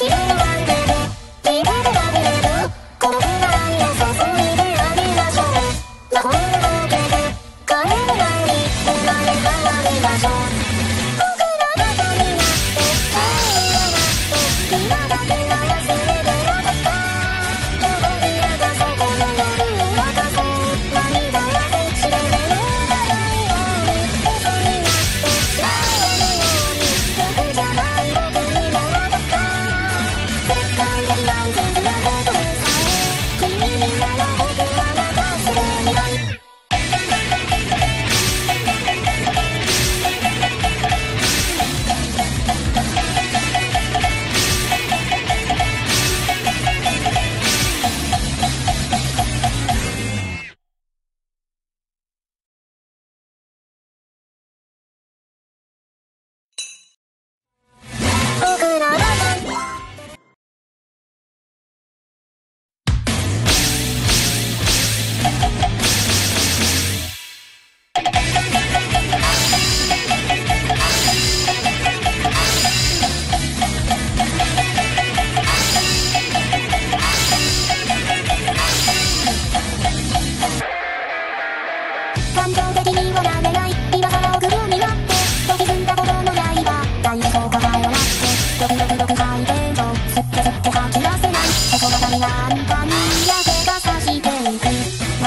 Yeah.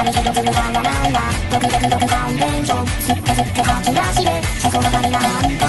慣れたドブルララララドキドキドキ半減上すっかすっか吐き出しでそそばな